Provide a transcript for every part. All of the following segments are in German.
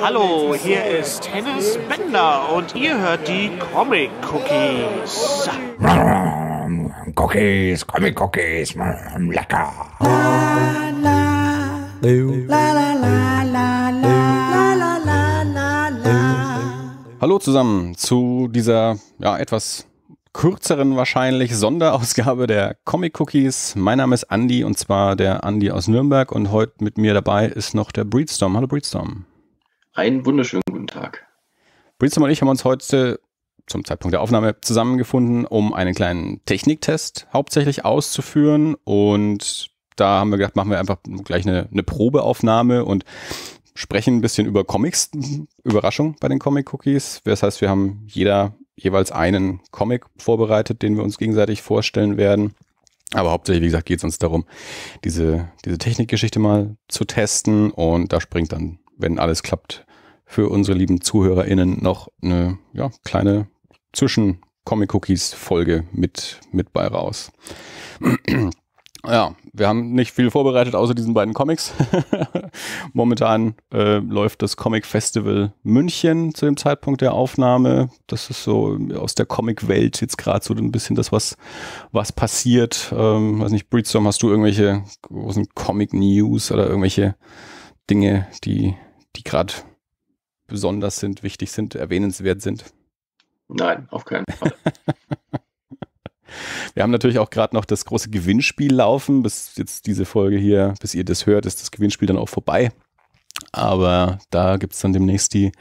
Hallo, hier ist Hennes Bender und ihr hört die Comic Cookies. Cookies, Comic Cookies, lecker. Hallo zusammen zu dieser ja, etwas kürzeren wahrscheinlich Sonderausgabe der Comic Cookies. Mein Name ist Andy und zwar der Andy aus Nürnberg und heute mit mir dabei ist noch der Breedstorm. Hallo Breedstorm. Einen wunderschönen guten Tag. Breedstorm und ich haben uns heute zum Zeitpunkt der Aufnahme zusammengefunden, um einen kleinen Techniktest hauptsächlich auszuführen und da haben wir gedacht, machen wir einfach gleich eine, eine Probeaufnahme und sprechen ein bisschen über Comics. Überraschung bei den Comic Cookies. Das heißt, wir haben jeder jeweils einen Comic vorbereitet, den wir uns gegenseitig vorstellen werden. Aber hauptsächlich, wie gesagt, geht es uns darum, diese, diese Technikgeschichte mal zu testen. Und da springt dann, wenn alles klappt, für unsere lieben ZuhörerInnen noch eine ja, kleine Zwischen-Comic-Cookies-Folge mit, mit bei raus. Ja, wir haben nicht viel vorbereitet, außer diesen beiden Comics. Momentan äh, läuft das Comic Festival München zu dem Zeitpunkt der Aufnahme. Das ist so aus der Comic-Welt jetzt gerade so ein bisschen das, was, was passiert. Ähm, weiß nicht, Breedstorm, hast du irgendwelche großen Comic-News oder irgendwelche Dinge, die, die gerade besonders sind, wichtig sind, erwähnenswert sind? Nein, auf keinen Fall. Wir haben natürlich auch gerade noch das große Gewinnspiel laufen. Bis jetzt diese Folge hier, bis ihr das hört, ist das Gewinnspiel dann auch vorbei. Aber da gibt es dann demnächst die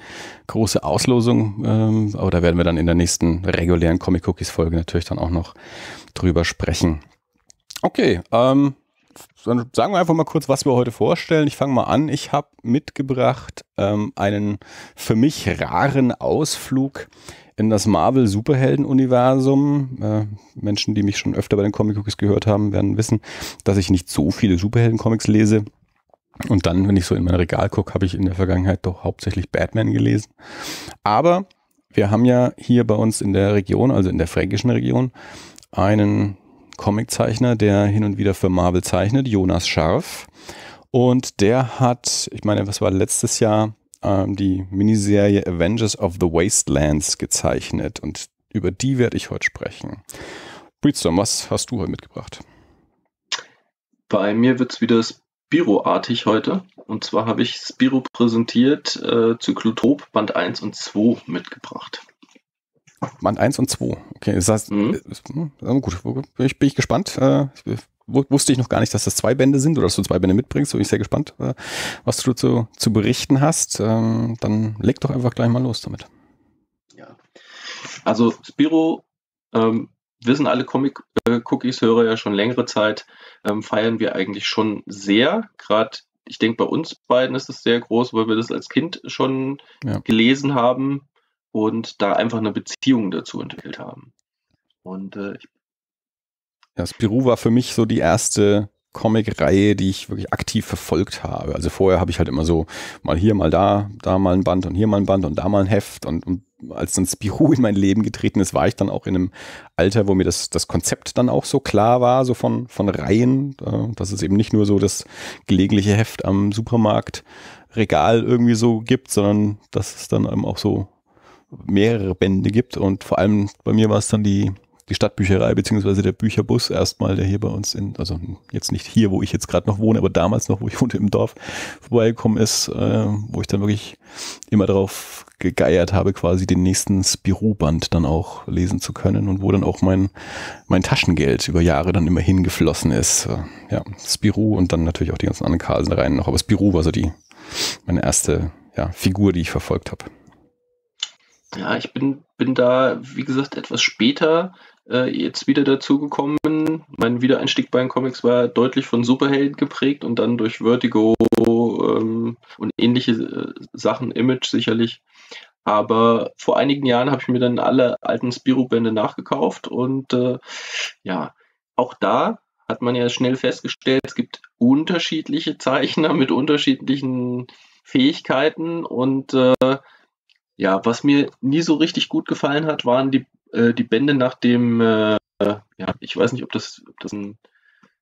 große Auslosung. Ähm, aber da werden wir dann in der nächsten regulären Comic Cookies Folge natürlich dann auch noch drüber sprechen. Okay, ähm, dann sagen wir einfach mal kurz, was wir heute vorstellen. Ich fange mal an. Ich habe mitgebracht ähm, einen für mich raren Ausflug in das Marvel-Superhelden-Universum. Äh, Menschen, die mich schon öfter bei den Comic-Cookies gehört haben, werden wissen, dass ich nicht so viele Superhelden-Comics lese. Und dann, wenn ich so in mein Regal gucke, habe ich in der Vergangenheit doch hauptsächlich Batman gelesen. Aber wir haben ja hier bei uns in der Region, also in der fränkischen Region, einen Comiczeichner, der hin und wieder für Marvel zeichnet, Jonas Scharf. Und der hat, ich meine, was war letztes Jahr ähm, die Miniserie Avengers of the Wastelands gezeichnet und über die werde ich heute sprechen. Breedstorm, was hast du heute mitgebracht? Bei mir wird es wieder Spiro-artig heute. Und zwar habe ich Spiro präsentiert äh, Zyklotop Band 1 und 2 mitgebracht. Band 1 und 2. Okay, das heißt, mhm. äh, gut, bin ich, bin ich gespannt. Äh, wusste ich noch gar nicht, dass das zwei Bände sind oder dass du zwei Bände mitbringst. Bin ich sehr gespannt, äh, was du zu, zu berichten hast. Ähm, dann leg doch einfach gleich mal los damit. Ja, also Spiro, ähm, wissen alle Comic-Cookies-Hörer ja schon längere Zeit, ähm, feiern wir eigentlich schon sehr. Gerade, ich denke, bei uns beiden ist es sehr groß, weil wir das als Kind schon ja. gelesen haben und da einfach eine Beziehung dazu entwickelt haben. Und äh, ich ja, Spirou war für mich so die erste Comic-Reihe, die ich wirklich aktiv verfolgt habe. Also vorher habe ich halt immer so mal hier, mal da, da mal ein Band und hier mal ein Band und da mal ein Heft. Und, und als dann Spirou in mein Leben getreten ist, war ich dann auch in einem Alter, wo mir das, das Konzept dann auch so klar war, so von, von Reihen, äh, dass es eben nicht nur so das gelegentliche Heft am Supermarktregal irgendwie so gibt, sondern dass es dann eben auch so mehrere Bände gibt. Und vor allem bei mir war es dann die die Stadtbücherei beziehungsweise der Bücherbus erstmal, der hier bei uns in, also jetzt nicht hier, wo ich jetzt gerade noch wohne, aber damals noch, wo ich wohnte im Dorf, vorbeigekommen ist, äh, wo ich dann wirklich immer darauf gegeiert habe, quasi den nächsten Spirou-Band dann auch lesen zu können und wo dann auch mein, mein Taschengeld über Jahre dann immer hingeflossen ist. Äh, ja, Spirou und dann natürlich auch die ganzen anderen Carlsen rein noch, aber Spirou war so die, meine erste ja, Figur, die ich verfolgt habe. Ja, ich bin, bin da, wie gesagt, etwas später äh, jetzt wieder dazugekommen. Mein Wiedereinstieg bei den Comics war deutlich von Superhelden geprägt und dann durch Vertigo ähm, und ähnliche äh, Sachen, Image sicherlich. Aber vor einigen Jahren habe ich mir dann alle alten Spirou-Bände nachgekauft und äh, ja, auch da hat man ja schnell festgestellt, es gibt unterschiedliche Zeichner mit unterschiedlichen Fähigkeiten und äh, ja, was mir nie so richtig gut gefallen hat, waren die äh, die Bände nach dem, äh, ja, ich weiß nicht, ob das, ob das ein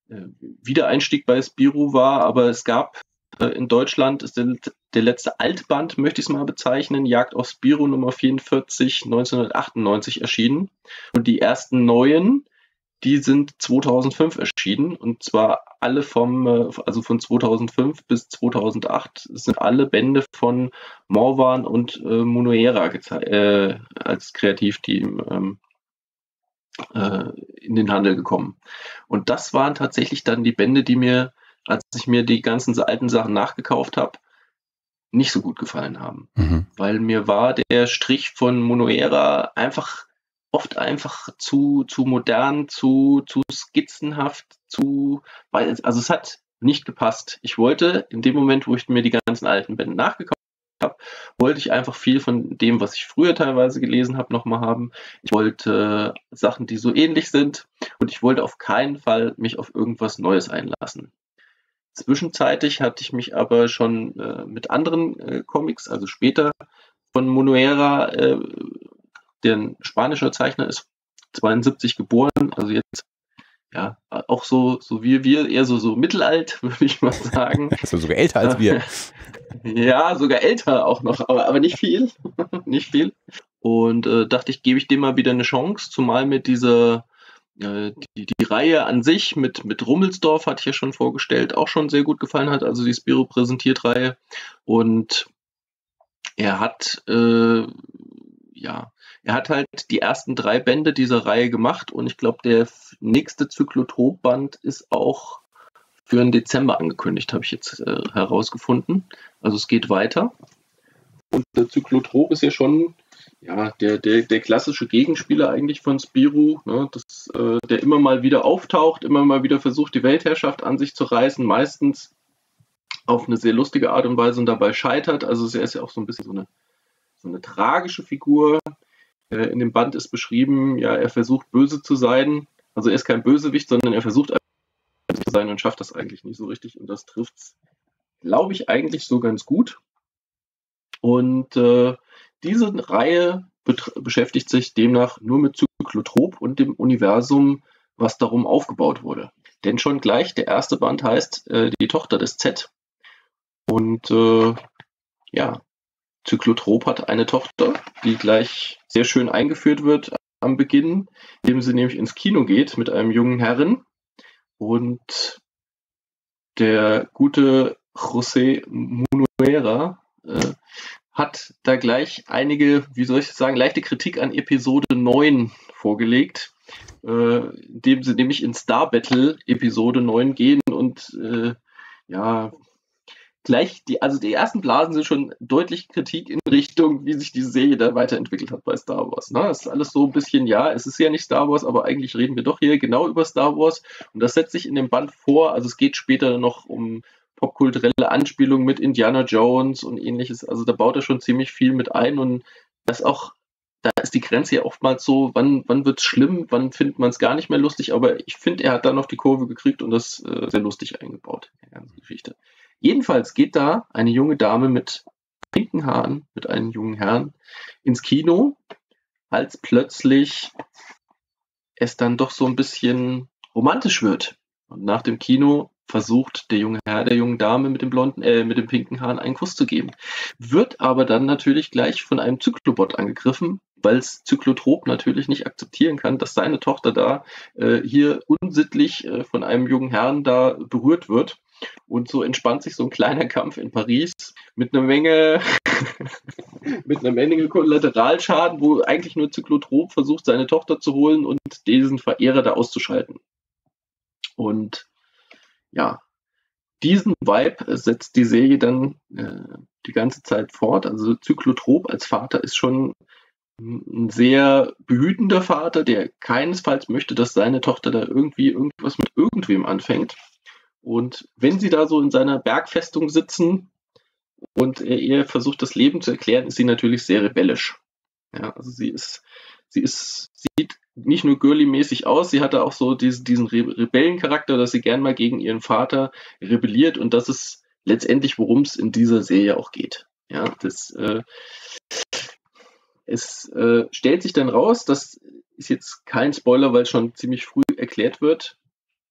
äh, Wiedereinstieg bei Spiro war, aber es gab Äh, in Deutschland ist der, der letzte Altband, möchte ich es mal bezeichnen, Jagd auf Spiro Nummer 44, 1998 erschienen. Und die ersten neuen, die sind 2005 erschienen und zwar alle vom, äh, also von 2005 bis 2008 sind alle Bände von Morvan und äh, Munuera äh, als Kreativteam ähm, äh, in den Handel gekommen. Und das waren tatsächlich dann die Bände, die mir, als ich mir die ganzen alten Sachen nachgekauft habe, nicht so gut gefallen haben. Mhm. Weil mir war der Strich von Monoera einfach oft einfach zu, zu modern, zu, zu skizzenhaft, zu, also es hat nicht gepasst. Ich wollte in dem Moment, wo ich mir die ganzen alten Bände nachgekauft habe, wollte ich einfach viel von dem, was ich früher teilweise gelesen habe, nochmal haben. Ich wollte Sachen, die so ähnlich sind und ich wollte auf keinen Fall mich auf irgendwas Neues einlassen. Zwischenzeitlich hatte ich mich aber schon äh, mit anderen äh, Comics, also später von Monuera äh, der ein spanischer Zeichner ist, 72 geboren, also jetzt ja, auch so, so wie wir, eher so, so mittelalt, würde ich mal sagen. Also sogar älter als wir. ja, sogar älter auch noch, aber, aber nicht viel. nicht viel. Und äh, dachte ich, gebe ich dem mal wieder eine Chance, zumal mit dieser, äh, die, die Reihe an sich mit, mit Rummelsdorf, hatte ich ja schon vorgestellt, auch schon sehr gut gefallen hat, also die Spiro präsentiert Reihe. Und er hat, äh, ja, er hat halt die ersten drei Bände dieser Reihe gemacht und ich glaube, der nächste Zyklotrop-Band ist auch für den Dezember angekündigt, habe ich jetzt äh, herausgefunden. Also es geht weiter. Und der Zyklotrop ist ja schon ja, der, der, der klassische Gegenspieler eigentlich von Spiru, ne, das, äh, der immer mal wieder auftaucht, immer mal wieder versucht, die Weltherrschaft an sich zu reißen, meistens auf eine sehr lustige Art und Weise und dabei scheitert. Also er ist ja auch so ein bisschen so eine, so eine tragische Figur, äh, in dem Band ist beschrieben, ja, er versucht böse zu sein. Also er ist kein Bösewicht, sondern er versucht böse zu sein und schafft das eigentlich nicht so richtig. Und das trifft es, glaube ich, eigentlich so ganz gut. Und äh, diese Reihe beschäftigt sich demnach nur mit Zyklotrop und dem Universum, was darum aufgebaut wurde. Denn schon gleich der erste Band heißt äh, Die Tochter des Z. Und äh, ja, Zyklotrop hat eine Tochter, die gleich sehr schön eingeführt wird am Beginn, indem sie nämlich ins Kino geht mit einem jungen Herren. Und der gute José Munuera äh, hat da gleich einige, wie soll ich sagen, leichte Kritik an Episode 9 vorgelegt, äh, indem sie nämlich in Star Battle Episode 9 gehen und äh, ja, gleich die, also die ersten Blasen sind schon deutlich Kritik in Richtung, wie sich diese Serie da weiterentwickelt hat bei Star Wars. Ne? Das ist alles so ein bisschen, ja, es ist ja nicht Star Wars, aber eigentlich reden wir doch hier genau über Star Wars. Und das setzt sich in dem Band vor. Also es geht später noch um popkulturelle Anspielungen mit Indiana Jones und ähnliches. Also da baut er schon ziemlich viel mit ein und das auch da ist die Grenze ja oftmals so, wann, wann wird es schlimm, wann findet man es gar nicht mehr lustig, aber ich finde, er hat da noch die Kurve gekriegt und das äh, sehr lustig eingebaut, die ganze Geschichte. Jedenfalls geht da eine junge Dame mit pinken Haaren, mit einem jungen Herrn ins Kino, als plötzlich es dann doch so ein bisschen romantisch wird. Und nach dem Kino versucht der junge Herr der jungen Dame mit dem blonden, äh, mit dem pinken Haaren einen Kuss zu geben. Wird aber dann natürlich gleich von einem Zyklobot angegriffen, weil es Zyklotrop natürlich nicht akzeptieren kann, dass seine Tochter da äh, hier unsittlich äh, von einem jungen Herrn da berührt wird. Und so entspannt sich so ein kleiner Kampf in Paris mit einer Menge, mit einer Menge Kollateralschaden, wo eigentlich nur Zyklotrop versucht, seine Tochter zu holen und diesen Verehrer da auszuschalten. Und ja, diesen Vibe setzt die Serie dann äh, die ganze Zeit fort. Also Zyklotrop als Vater ist schon ein sehr behütender Vater, der keinesfalls möchte, dass seine Tochter da irgendwie irgendwas mit irgendwem anfängt. Und wenn sie da so in seiner Bergfestung sitzen und er ihr versucht, das Leben zu erklären, ist sie natürlich sehr rebellisch. Ja, also sie ist, sie ist, sieht nicht nur girly-mäßig aus, sie hatte auch so diesen, diesen Re Rebellencharakter, dass sie gern mal gegen ihren Vater rebelliert und das ist letztendlich, worum es in dieser Serie auch geht. Ja, das, äh, es äh, stellt sich dann raus, das ist jetzt kein Spoiler, weil schon ziemlich früh erklärt wird,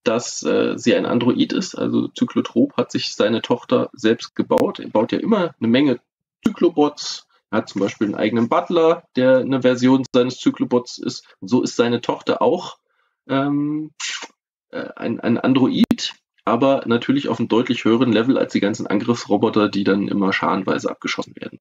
dass äh, sie ein Android ist. Also Zyklotrop hat sich seine Tochter selbst gebaut. Er baut ja immer eine Menge Zyklobots. Er hat zum Beispiel einen eigenen Butler, der eine Version seines Zyklobots ist. Und so ist seine Tochter auch ähm, äh, ein, ein Android, aber natürlich auf einem deutlich höheren Level als die ganzen Angriffsroboter, die dann immer scharenweise abgeschossen werden.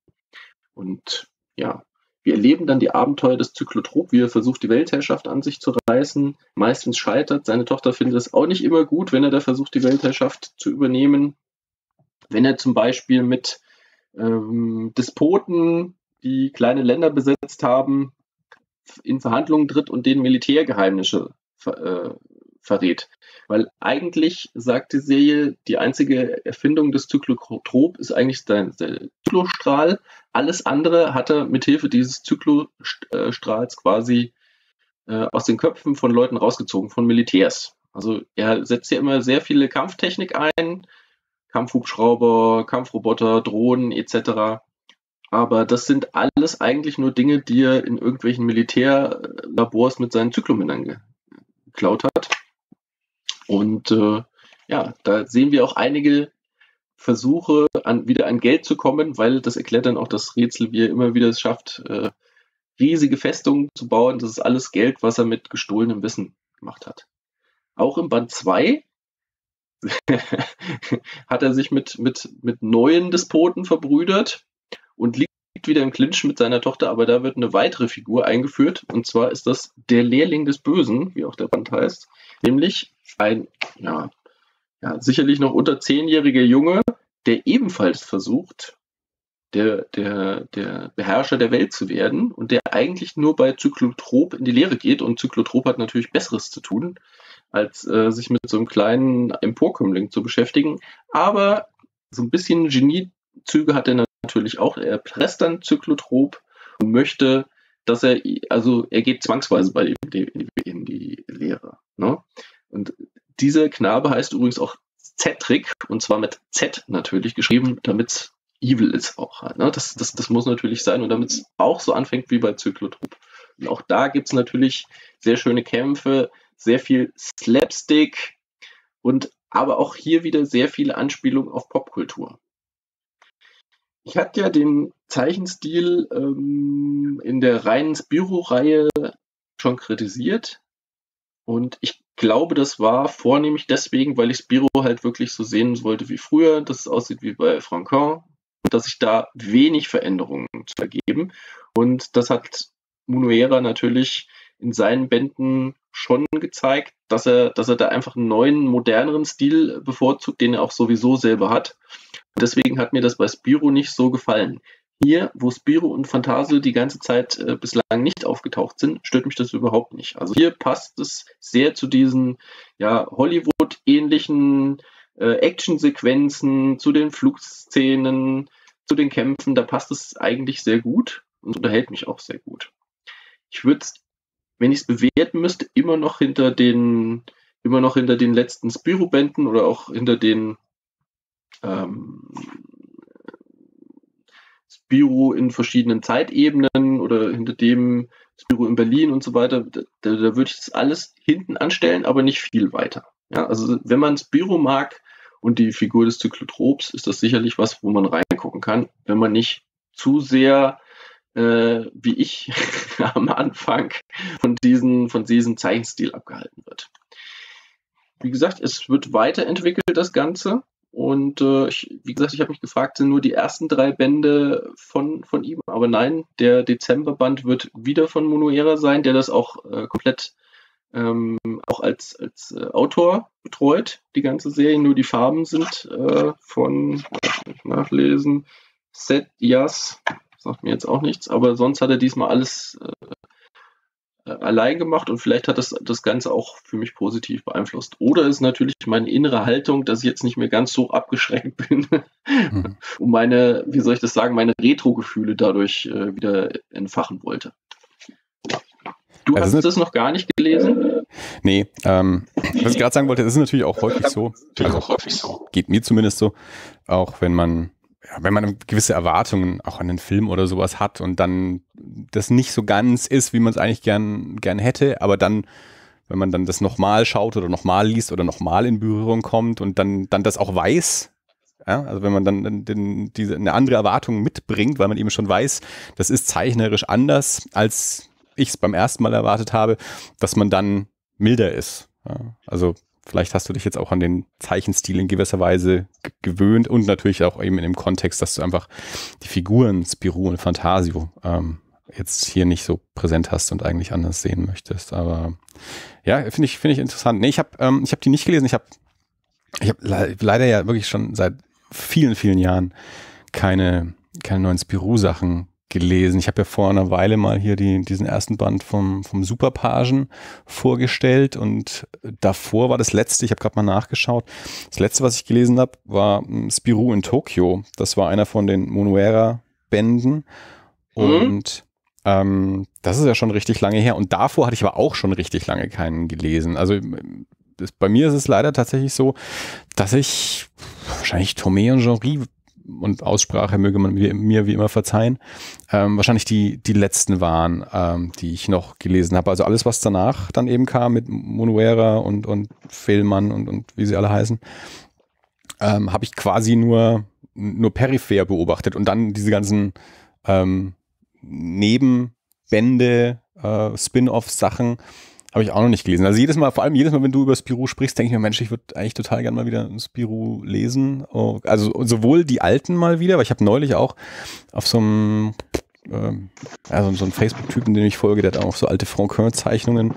Und ja, wir erleben dann die Abenteuer des Zyklotrop, wie er versucht, die Weltherrschaft an sich zu reißen, meistens scheitert. Seine Tochter findet es auch nicht immer gut, wenn er da versucht, die Weltherrschaft zu übernehmen. Wenn er zum Beispiel mit ähm, Despoten, die kleine Länder besetzt haben, in Verhandlungen tritt und denen Militärgeheimnisse äh, verrät. Weil eigentlich sagt die Serie, die einzige Erfindung des Zyklotrop ist eigentlich der, der Zyklostrahl. Alles andere hat er mithilfe dieses Zyklostrahls quasi äh, aus den Köpfen von Leuten rausgezogen, von Militärs. Also er setzt ja immer sehr viele Kampftechnik ein, Kampfhubschrauber, Kampfroboter, Drohnen etc. Aber das sind alles eigentlich nur Dinge, die er in irgendwelchen Militärlabors mit seinen Zyklomännern geklaut hat. Und äh, ja, da sehen wir auch einige Versuche, an, wieder an Geld zu kommen, weil das erklärt dann auch das Rätsel, wie er immer wieder es schafft, äh, riesige Festungen zu bauen. Das ist alles Geld, was er mit gestohlenem Wissen gemacht hat. Auch im Band 2 hat er sich mit, mit, mit neuen Despoten verbrüdert und liegt wieder im Clinch mit seiner Tochter, aber da wird eine weitere Figur eingeführt. Und zwar ist das der Lehrling des Bösen, wie auch der Band heißt. Nämlich ein, ja, ja, sicherlich noch unter zehnjähriger Junge, der ebenfalls versucht, der, der, der Beherrscher der Welt zu werden und der eigentlich nur bei Zyklotrop in die Lehre geht. Und Zyklotrop hat natürlich Besseres zu tun, als äh, sich mit so einem kleinen Emporkömmling zu beschäftigen. Aber so ein bisschen Geniezüge hat er natürlich auch. Er presst dann Zyklotrop und möchte, dass er, also er geht zwangsweise bei ihm in die, in die Lehre. Ne? Und dieser Knabe heißt übrigens auch Cedric und zwar mit Z natürlich geschrieben, damit es evil ist auch halt. Ne? Das, das, das muss natürlich sein und damit es auch so anfängt wie bei Zyklotrop. Und auch da gibt es natürlich sehr schöne Kämpfe, sehr viel Slapstick und aber auch hier wieder sehr viele Anspielungen auf Popkultur. Ich hatte ja den Zeichenstil ähm, in der reinen Spiro-Reihe schon kritisiert. Und ich glaube, das war vornehmlich deswegen, weil ich Spiro halt wirklich so sehen wollte wie früher, dass es aussieht wie bei Franquin und dass sich da wenig Veränderungen zu ergeben. Und das hat Munuera natürlich in seinen Bänden schon gezeigt, dass er, dass er da einfach einen neuen, moderneren Stil bevorzugt, den er auch sowieso selber hat. Deswegen hat mir das bei Spiro nicht so gefallen. Hier, wo Spiro und Fantasio die ganze Zeit äh, bislang nicht aufgetaucht sind, stört mich das überhaupt nicht. Also hier passt es sehr zu diesen ja, Hollywood-ähnlichen äh, Actionsequenzen, zu den Flugszenen, zu den Kämpfen. Da passt es eigentlich sehr gut und unterhält mich auch sehr gut. Ich würde wenn ich es bewerten müsste, immer noch hinter den, immer noch hinter den letzten Spiro-Bänden oder auch hinter den ähm, Spiro in verschiedenen Zeitebenen oder hinter dem Spiro in Berlin und so weiter, da, da würde ich das alles hinten anstellen, aber nicht viel weiter. Ja, also wenn man Spiro mag und die Figur des Zyklotrops, ist das sicherlich was, wo man reingucken kann, wenn man nicht zu sehr äh, wie ich am Anfang von diesem von diesem Zeichenstil abgehalten wird. Wie gesagt, es wird weiterentwickelt, das Ganze. Und äh, ich, wie gesagt, ich habe mich gefragt, sind nur die ersten drei Bände von, von ihm? Aber nein, der Dezemberband wird wieder von Monoera sein, der das auch äh, komplett ähm, auch als, als äh, Autor betreut, die ganze Serie. Nur die Farben sind äh, von, nachlesen, Seth Yas, sagt mir jetzt auch nichts, aber sonst hat er diesmal alles äh, äh, allein gemacht und vielleicht hat das das Ganze auch für mich positiv beeinflusst. Oder ist natürlich meine innere Haltung, dass ich jetzt nicht mehr ganz so abgeschränkt bin mhm. und meine, wie soll ich das sagen, meine Retro-Gefühle dadurch äh, wieder entfachen wollte. Du also hast das noch gar nicht gelesen? Nee, ähm, was ich gerade sagen wollte, das ist natürlich auch häufig so. Also, auch häufig so. Geht mir zumindest so. Auch wenn man ja, wenn man gewisse Erwartungen auch an den Film oder sowas hat und dann das nicht so ganz ist, wie man es eigentlich gern, gern hätte, aber dann wenn man dann das nochmal schaut oder nochmal liest oder nochmal in Berührung kommt und dann, dann das auch weiß, ja, also wenn man dann den, diese, eine andere Erwartung mitbringt, weil man eben schon weiß, das ist zeichnerisch anders, als ich es beim ersten Mal erwartet habe, dass man dann milder ist. Ja, also vielleicht hast du dich jetzt auch an den Zeichenstil in gewisser Weise gewöhnt und natürlich auch eben in dem Kontext, dass du einfach die Figuren Spirou und Fantasio ähm, jetzt hier nicht so präsent hast und eigentlich anders sehen möchtest. Aber ja, finde ich, finde ich interessant. Nee, ich habe ähm, ich hab die nicht gelesen. Ich habe ich hab le leider ja wirklich schon seit vielen, vielen Jahren keine, keine neuen Spirou-Sachen gelesen. Ich habe ja vor einer Weile mal hier die, diesen ersten Band vom, vom Superpagen vorgestellt und davor war das letzte, ich habe gerade mal nachgeschaut, das letzte, was ich gelesen habe, war hm, Spirou in Tokio. Das war einer von den Monuera-Bänden mhm. und ähm, das ist ja schon richtig lange her und davor hatte ich aber auch schon richtig lange keinen gelesen. Also das, bei mir ist es leider tatsächlich so, dass ich wahrscheinlich Tomé und Jean und Aussprache möge man mir wie immer verzeihen, ähm, wahrscheinlich die, die letzten waren, ähm, die ich noch gelesen habe. Also alles, was danach dann eben kam mit Monuera und, und Fehlmann und, und wie sie alle heißen, ähm, habe ich quasi nur, nur peripher beobachtet und dann diese ganzen ähm, Nebenbände, äh, Spin-off-Sachen, habe ich auch noch nicht gelesen. Also jedes Mal, vor allem jedes Mal, wenn du über Spirou sprichst, denke ich mir, Mensch, ich würde eigentlich total gerne mal wieder Spirou lesen. Oh, also sowohl die alten mal wieder, weil ich habe neulich auch auf so einem ähm, also so ein Facebook-Typen, den ich folge, der hat auch so alte Franquin-Zeichnungen,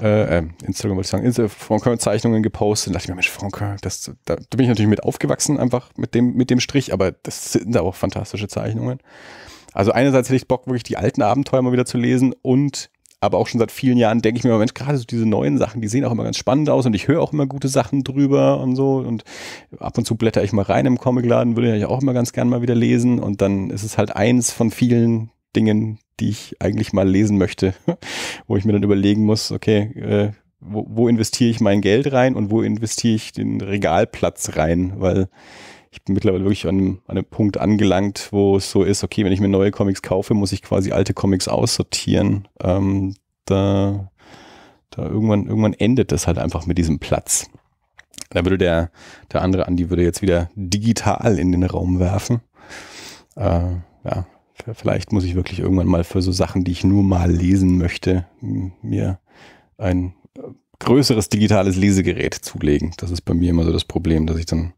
äh, äh, Instagram wollte ich sagen, Franquin-Zeichnungen gepostet. Und dachte ich mir, Mensch, Franquin, das, da, da bin ich natürlich mit aufgewachsen, einfach mit dem, mit dem Strich, aber das sind auch fantastische Zeichnungen. Also einerseits hätte ich Bock, wirklich die alten Abenteuer mal wieder zu lesen und aber auch schon seit vielen Jahren denke ich mir, Mensch, gerade so diese neuen Sachen, die sehen auch immer ganz spannend aus und ich höre auch immer gute Sachen drüber und so. Und ab und zu blätter ich mal rein im Comicladen, würde ich auch immer ganz gern mal wieder lesen. Und dann ist es halt eins von vielen Dingen, die ich eigentlich mal lesen möchte, wo ich mir dann überlegen muss, okay, äh, wo, wo investiere ich mein Geld rein und wo investiere ich den Regalplatz rein, weil ich bin mittlerweile wirklich an einem, an einem Punkt angelangt, wo es so ist, okay, wenn ich mir neue Comics kaufe, muss ich quasi alte Comics aussortieren. Ähm, da, da irgendwann, irgendwann endet das halt einfach mit diesem Platz. Da würde der, der andere Andi würde jetzt wieder digital in den Raum werfen. Äh, ja, vielleicht muss ich wirklich irgendwann mal für so Sachen, die ich nur mal lesen möchte, mir ein größeres digitales Lesegerät zulegen. Das ist bei mir immer so das Problem, dass ich dann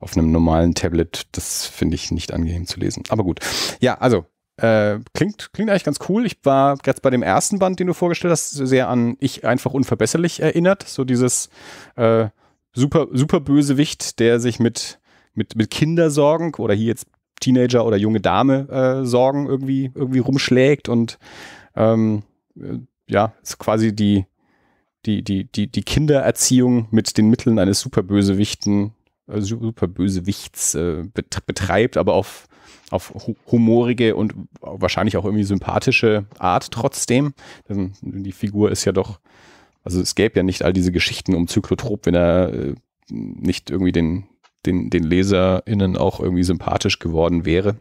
auf einem normalen Tablet, das finde ich nicht angenehm zu lesen. Aber gut. Ja, also äh, klingt, klingt eigentlich ganz cool. Ich war gerade bei dem ersten Band, den du vorgestellt hast, sehr an Ich einfach unverbesserlich erinnert. So dieses äh, super, super Bösewicht, der sich mit, mit, mit Kindersorgen oder hier jetzt Teenager oder junge Dame äh, Sorgen irgendwie, irgendwie rumschlägt und ähm, äh, ja, ist quasi die, die, die, die, die Kindererziehung mit den Mitteln eines Superbösewichten super Bösewichts äh, betreibt, aber auf, auf humorige und wahrscheinlich auch irgendwie sympathische Art trotzdem. Die Figur ist ja doch, also es gäbe ja nicht all diese Geschichten um Zyklotrop, wenn er äh, nicht irgendwie den, den, den LeserInnen auch irgendwie sympathisch geworden wäre.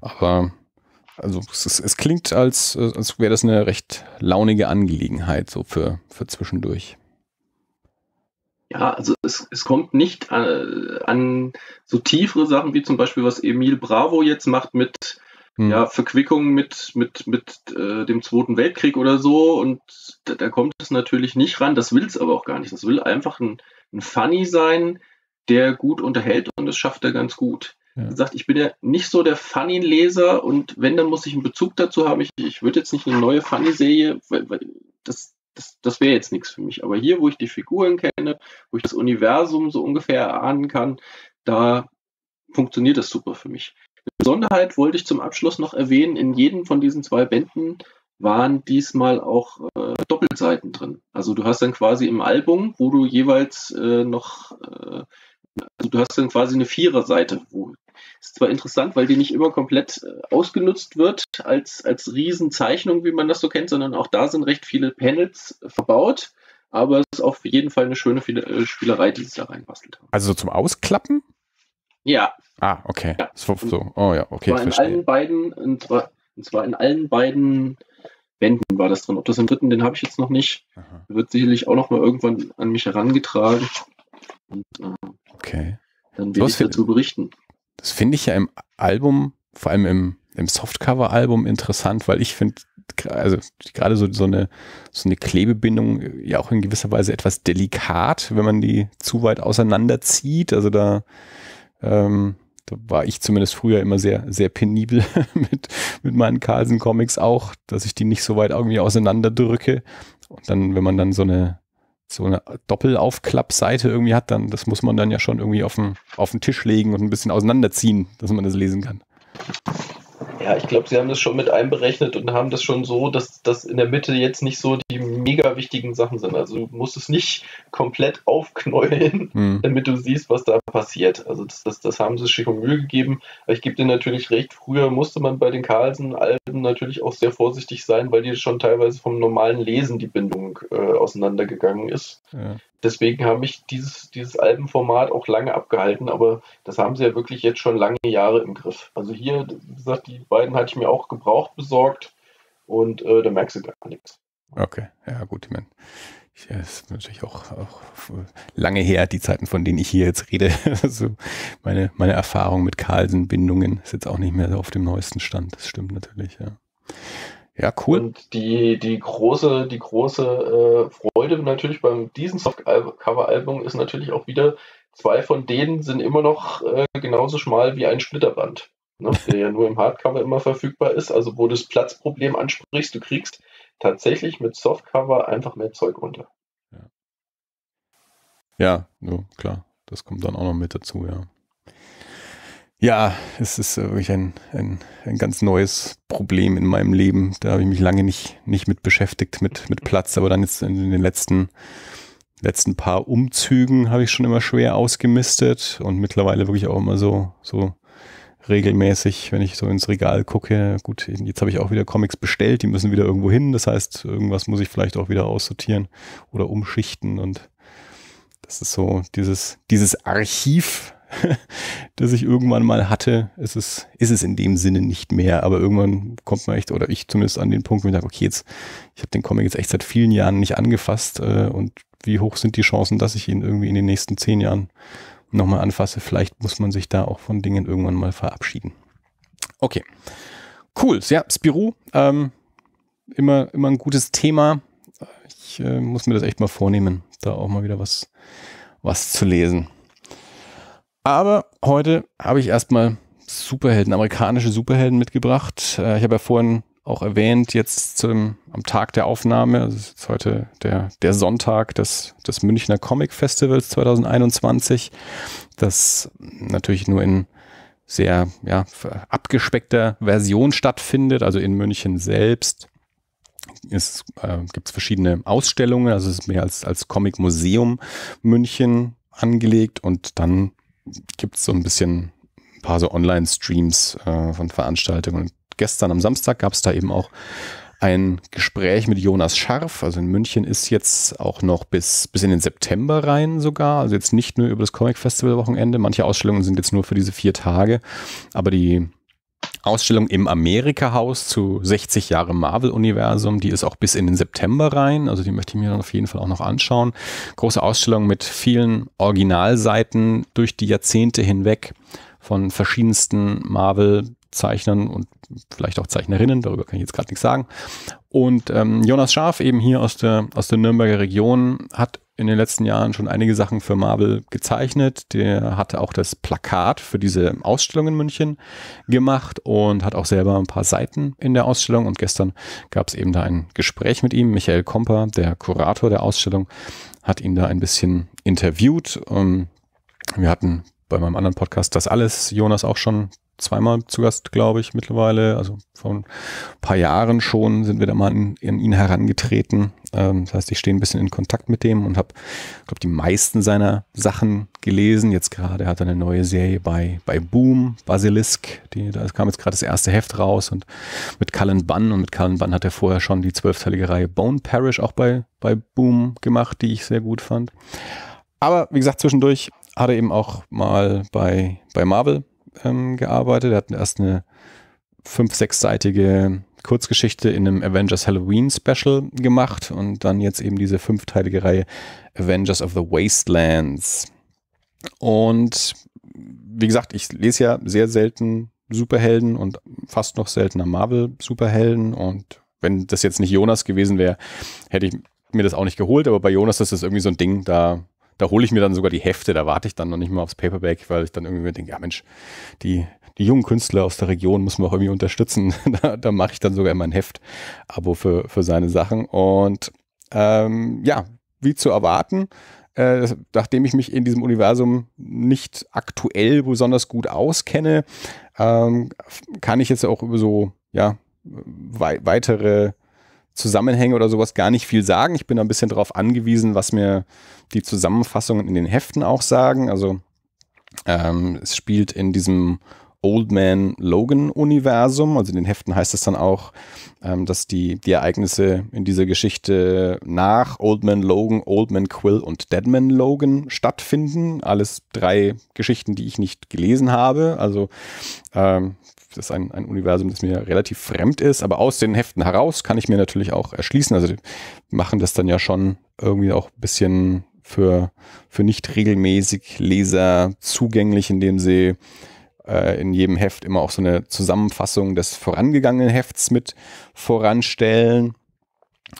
Aber also es, es klingt, als, als wäre das eine recht launige Angelegenheit, so für, für zwischendurch. Ja, also es, es kommt nicht an, äh, an so tiefere Sachen wie zum Beispiel, was Emil Bravo jetzt macht mit hm. ja, Verquickung mit, mit, mit äh, dem Zweiten Weltkrieg oder so. Und da, da kommt es natürlich nicht ran. Das will es aber auch gar nicht. Das will einfach ein, ein Funny sein, der gut unterhält und das schafft er ganz gut. Ja. Er sagt, ich bin ja nicht so der Funny-Leser und wenn, dann muss ich einen Bezug dazu haben. Ich, ich würde jetzt nicht eine neue Funny-Serie, weil, weil das, das, das wäre jetzt nichts für mich. Aber hier, wo ich die Figuren kenne, wo ich das Universum so ungefähr erahnen kann, da funktioniert das super für mich. Eine Besonderheit wollte ich zum Abschluss noch erwähnen, in jedem von diesen zwei Bänden waren diesmal auch äh, Doppelseiten drin. Also du hast dann quasi im Album, wo du jeweils äh, noch, äh, also du hast dann quasi eine Viererseite, wo ist zwar interessant, weil die nicht immer komplett äh, ausgenutzt wird als, als Riesenzeichnung, wie man das so kennt, sondern auch da sind recht viele Panels verbaut. Aber es ist auf jeden Fall eine schöne äh, Spielerei, die sie da reinbastelt haben. Also so zum Ausklappen? Ja. Ah, okay. Ja. So, so. Oh ja, okay. Und zwar in allen beiden, und zwar, und zwar in allen beiden Bänden war das drin. Ob das im dritten, den habe ich jetzt noch nicht. Aha. Wird sicherlich auch noch mal irgendwann an mich herangetragen. Und äh, Okay. dann Du will hast ich dazu berichten. Das finde ich ja im Album, vor allem im, im Softcover-Album interessant, weil ich finde, also gerade so, so, eine, so eine Klebebindung äh, ja auch in gewisser Weise etwas delikat, wenn man die zu weit auseinanderzieht. Also da, ähm, da war ich zumindest früher immer sehr, sehr penibel mit, mit meinen Carlsen-Comics auch, dass ich die nicht so weit irgendwie auseinanderdrücke. Und dann, wenn man dann so eine, so eine Doppelaufklappseite irgendwie hat, dann, das muss man dann ja schon irgendwie auf den, auf den Tisch legen und ein bisschen auseinanderziehen, dass man das lesen kann. Ja, ich glaube, sie haben das schon mit einberechnet und haben das schon so, dass das in der Mitte jetzt nicht so die mega wichtigen Sachen sind. Also du musst es nicht komplett aufknäulen, Hm. damit du siehst, was da passiert. Also das, das, das haben sie sich schon Mühe gegeben. Ich gebe dir natürlich recht, früher musste man bei den Carlsen-Alben natürlich auch sehr vorsichtig sein, weil die schon teilweise vom normalen Lesen die Bindung äh, auseinandergegangen ist. Ja. Deswegen habe ich dieses, dieses Albenformat auch lange abgehalten, aber das haben sie ja wirklich jetzt schon lange Jahre im Griff. Also hier, wie gesagt, die beiden hatte ich mir auch gebraucht besorgt und äh, da merkst du gar nichts. Okay, ja gut, ich meine, ich, ja, ist natürlich auch, auch lange her, die Zeiten, von denen ich hier jetzt rede. also meine, meine Erfahrung mit Carlsen-Bindungen ist jetzt auch nicht mehr auf dem neuesten Stand. Das stimmt natürlich, ja. Ja, cool. Und die, die große, die große äh, Freude natürlich beim diesem Softcover-Album ist natürlich auch wieder, zwei von denen sind immer noch äh, genauso schmal wie ein Splitterband. Ne, der ja nur im Hardcover immer verfügbar ist, also wo du das Platzproblem ansprichst, du kriegst tatsächlich mit Softcover einfach mehr Zeug runter. Ja, no, klar. Das kommt dann auch noch mit dazu, ja. Ja, es ist äh, wirklich ein, ein, ein ganz neues Problem in meinem Leben. Da habe ich mich lange nicht, nicht mit beschäftigt, mit, mit Platz, aber dann jetzt in den letzten, letzten paar Umzügen habe ich schon immer schwer ausgemistet und mittlerweile wirklich auch immer so, so regelmäßig, wenn ich so ins Regal gucke, gut, jetzt habe ich auch wieder Comics bestellt, die müssen wieder irgendwo hin. Das heißt, irgendwas muss ich vielleicht auch wieder aussortieren oder umschichten und das ist so dieses, dieses Archiv, das ich irgendwann mal hatte, ist es, ist es in dem Sinne nicht mehr. Aber irgendwann kommt man echt, oder ich zumindest an den Punkt, wo ich sage, okay, jetzt, ich habe den Comic jetzt echt seit vielen Jahren nicht angefasst äh, und wie hoch sind die Chancen, dass ich ihn irgendwie in den nächsten zehn Jahren nochmal anfasse? Vielleicht muss man sich da auch von Dingen irgendwann mal verabschieden. Okay. Cool. Ja, Spirou, ähm, immer, immer ein gutes Thema. Ich äh, muss mir das echt mal vornehmen, da auch mal wieder was, was zu lesen. Aber heute habe ich erstmal Superhelden, amerikanische Superhelden mitgebracht. Äh, ich habe ja vorhin auch erwähnt, jetzt zum, am Tag der Aufnahme, also ist heute der, der Sonntag des, des Münchner Comic Festivals 2021, das natürlich nur in sehr ja, abgespeckter Version stattfindet, also in München selbst. Es äh, gibt verschiedene Ausstellungen, also es ist mehr als, als Comic-Museum München angelegt und dann gibt es so ein bisschen ein paar so Online-Streams äh, von Veranstaltungen. Und gestern am Samstag gab es da eben auch ein Gespräch mit Jonas Scharf. Also in München ist jetzt auch noch bis, bis in den September rein sogar. Also jetzt nicht nur über das Comic Festival Wochenende. Manche Ausstellungen sind jetzt nur für diese vier Tage. Aber die Ausstellung im Amerika-Haus zu 60 Jahre Marvel-Universum, die ist auch bis in den September rein. Also die möchte ich mir auf jeden Fall auch noch anschauen. Große Ausstellung mit vielen Originalseiten durch die Jahrzehnte hinweg von verschiedensten Marvel-Zeichnern und vielleicht auch Zeichnerinnen, darüber kann ich jetzt gerade nichts sagen. Und ähm, Jonas Scharf, eben hier aus der, aus der Nürnberger Region, hat in den letzten Jahren schon einige Sachen für Marvel gezeichnet. Der hatte auch das Plakat für diese Ausstellung in München gemacht und hat auch selber ein paar Seiten in der Ausstellung. Und gestern gab es eben da ein Gespräch mit ihm. Michael Komper, der Kurator der Ausstellung, hat ihn da ein bisschen interviewt. Ähm, wir hatten bei meinem anderen Podcast das alles, Jonas auch schon zweimal zu Gast, glaube ich, mittlerweile. Also vor ein paar Jahren schon sind wir da mal in, in ihn herangetreten. Ähm, das heißt, ich stehe ein bisschen in Kontakt mit dem und habe, glaube die meisten seiner Sachen gelesen. Jetzt gerade hat er eine neue Serie bei, bei Boom, Basilisk. Die, da kam jetzt gerade das erste Heft raus und mit Cullen Bunn. Und mit Cullen Bunn hat er vorher schon die zwölfteilige Reihe Bone Parish auch bei, bei Boom gemacht, die ich sehr gut fand. Aber wie gesagt, zwischendurch hat er eben auch mal bei, bei Marvel ähm, gearbeitet. Er hat erst eine fünf-, sechsseitige Kurzgeschichte in einem Avengers Halloween Special gemacht und dann jetzt eben diese fünfteilige Reihe Avengers of the Wastelands. Und wie gesagt, ich lese ja sehr selten Superhelden und fast noch seltener Marvel-Superhelden. Und wenn das jetzt nicht Jonas gewesen wäre, hätte ich mir das auch nicht geholt. Aber bei Jonas ist das irgendwie so ein Ding, da, da hole ich mir dann sogar die Hefte, da warte ich dann noch nicht mal aufs Paperback, weil ich dann irgendwie denke, ja Mensch, die, die jungen Künstler aus der Region muss man auch irgendwie unterstützen. da, da mache ich dann sogar immer ein Heft-Abo für, für seine Sachen. Und ähm, ja, wie zu erwarten, äh, nachdem ich mich in diesem Universum nicht aktuell besonders gut auskenne, ähm, kann ich jetzt auch über so, ja, wei weitere Zusammenhänge oder sowas gar nicht viel sagen. Ich bin ein bisschen darauf angewiesen, was mir die Zusammenfassungen in den Heften auch sagen. Also ähm, es spielt in diesem Old Man Logan Universum. Also in den Heften heißt es dann auch, ähm, dass die, die Ereignisse in dieser Geschichte nach Old Man Logan, Old Man Quill und Dead Man Logan stattfinden. Alles drei Geschichten, die ich nicht gelesen habe. Also ähm, das ist ein, ein Universum, das mir relativ fremd ist, aber aus den Heften heraus kann ich mir natürlich auch erschließen. Also die machen das dann ja schon irgendwie auch ein bisschen für, für nicht regelmäßig Leser zugänglich, indem sie äh, in jedem Heft immer auch so eine Zusammenfassung des vorangegangenen Hefts mit voranstellen.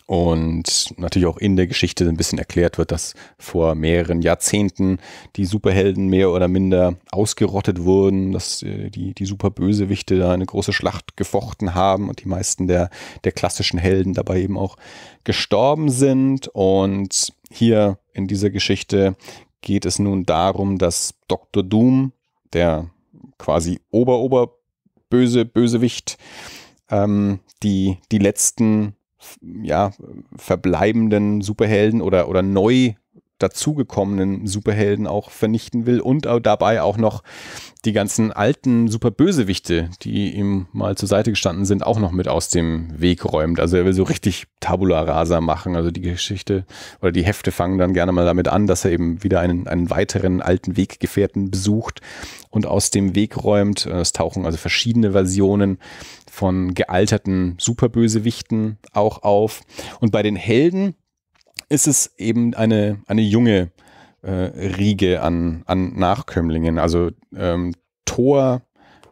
Und natürlich auch in der Geschichte ein bisschen erklärt wird, dass vor mehreren Jahrzehnten die Superhelden mehr oder minder ausgerottet wurden, dass äh, die, die Superbösewichte da eine große Schlacht gefochten haben und die meisten der, der klassischen Helden dabei eben auch gestorben sind. Und hier in dieser Geschichte geht es nun darum, dass Dr. Doom, der quasi Ober-Ober-Böse, Bösewicht, ähm, die, die letzten ja, verbleibenden Superhelden oder, oder neu dazugekommenen Superhelden auch vernichten will und dabei auch noch die ganzen alten Superbösewichte, die ihm mal zur Seite gestanden sind, auch noch mit aus dem Weg räumt. Also er will so richtig Tabula rasa machen. Also die Geschichte oder die Hefte fangen dann gerne mal damit an, dass er eben wieder einen, einen weiteren alten Weggefährten besucht und aus dem Weg räumt. Es tauchen also verschiedene Versionen von gealterten Superbösewichten auch auf. Und bei den Helden ist es eben eine, eine junge äh, Riege an, an Nachkömmlingen. Also ähm, Thor,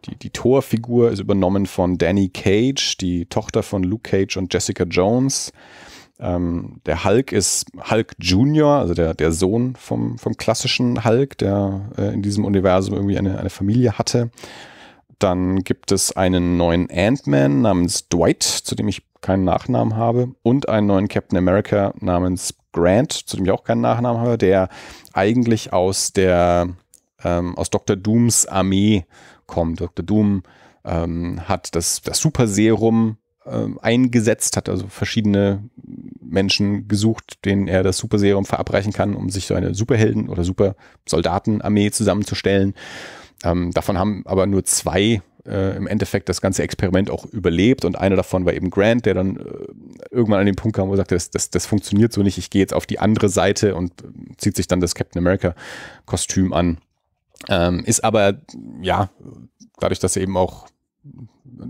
die, die Thor-Figur ist übernommen von Danny Cage, die Tochter von Luke Cage und Jessica Jones. Ähm, der Hulk ist Hulk Junior, also der, der Sohn vom, vom klassischen Hulk, der äh, in diesem Universum irgendwie eine, eine Familie hatte. Dann gibt es einen neuen Ant-Man namens Dwight, zu dem ich keinen Nachnamen habe, und einen neuen Captain America namens Grant, zu dem ich auch keinen Nachnamen habe, der eigentlich aus der ähm, aus Dr. Dooms Armee kommt. Dr. Doom ähm, hat das, das Super Serum ähm, eingesetzt, hat also verschiedene Menschen gesucht, denen er das Super Serum verabreichen kann, um sich so eine Superhelden- oder Super-Soldaten-Armee zusammenzustellen. Ähm, davon haben aber nur zwei äh, im Endeffekt das ganze Experiment auch überlebt und einer davon war eben Grant, der dann äh, irgendwann an den Punkt kam, wo er sagte, das, das, das funktioniert so nicht, ich gehe jetzt auf die andere Seite und zieht sich dann das Captain America Kostüm an. Ähm, ist aber, ja, dadurch, dass er eben auch